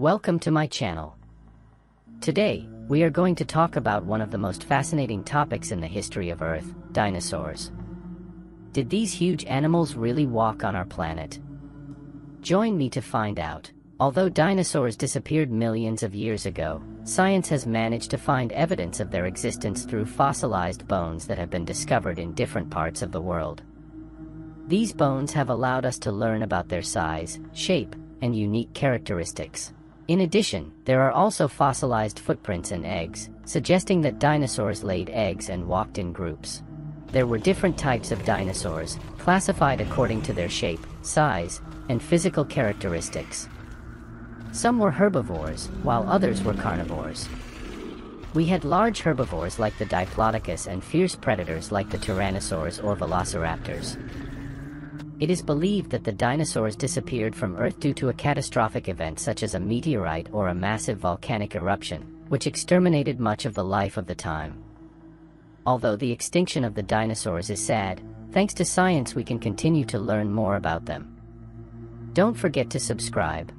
Welcome to my channel. Today, we are going to talk about one of the most fascinating topics in the history of Earth, dinosaurs. Did these huge animals really walk on our planet? Join me to find out. Although dinosaurs disappeared millions of years ago, science has managed to find evidence of their existence through fossilized bones that have been discovered in different parts of the world. These bones have allowed us to learn about their size, shape, and unique characteristics. In addition, there are also fossilized footprints and eggs, suggesting that dinosaurs laid eggs and walked in groups. There were different types of dinosaurs, classified according to their shape, size, and physical characteristics. Some were herbivores, while others were carnivores. We had large herbivores like the Diplodocus and fierce predators like the tyrannosaurs or velociraptors. It is believed that the dinosaurs disappeared from Earth due to a catastrophic event such as a meteorite or a massive volcanic eruption, which exterminated much of the life of the time. Although the extinction of the dinosaurs is sad, thanks to science we can continue to learn more about them. Don't forget to subscribe.